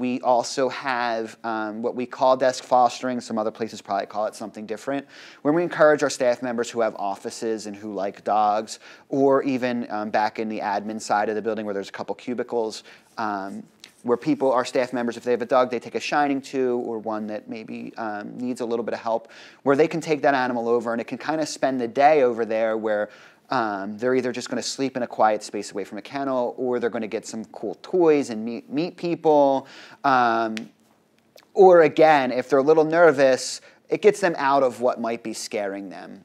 We also have um, what we call desk fostering. Some other places probably call it something different, where we encourage our staff members who have offices and who like dogs, or even um, back in the admin side of the building where there's a couple cubicles. Um, where people, our staff members, if they have a dog they take a shining to, or one that maybe um, needs a little bit of help, where they can take that animal over and it can kind of spend the day over there where um, they're either just going to sleep in a quiet space away from a kennel, or they're going to get some cool toys and meet, meet people. Um, or again, if they're a little nervous, it gets them out of what might be scaring them.